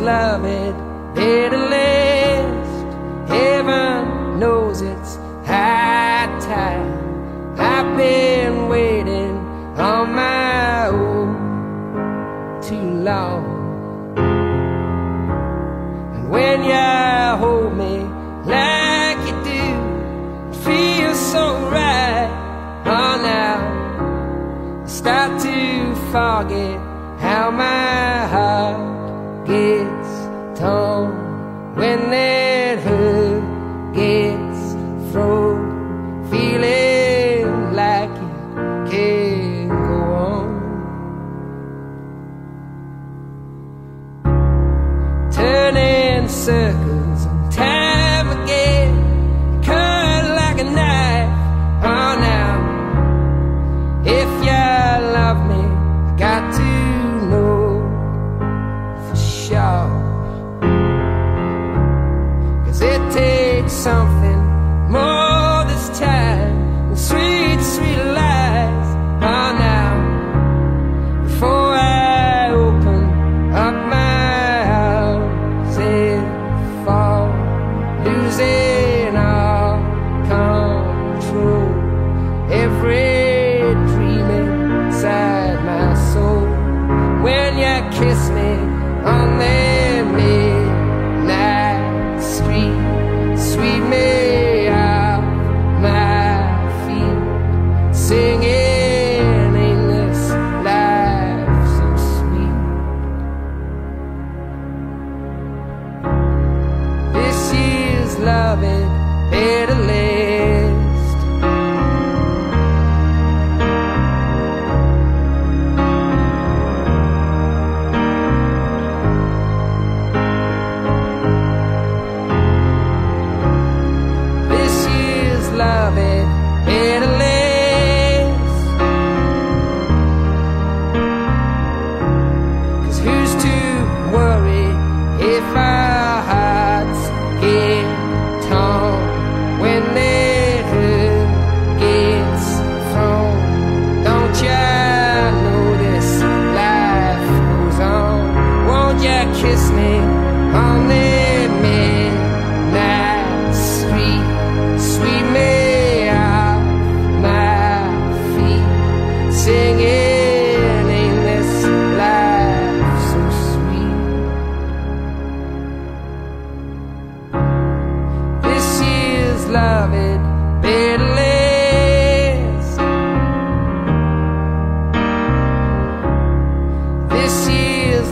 love it last. Heaven knows it's high time. I've been waiting on my own too long. And when you hold me like you do, it feels so right. Oh, now I start to forget how my heart gets torn when that hurt gets thrown, feeling like it can't go on. Turning circles something more this time sweet, sweet lies. Oh, now, before I open up my arms and fall, losing all control. Every dream inside my soul. When you kiss me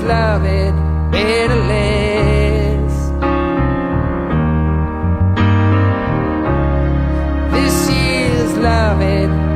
love it better less. This year's love it.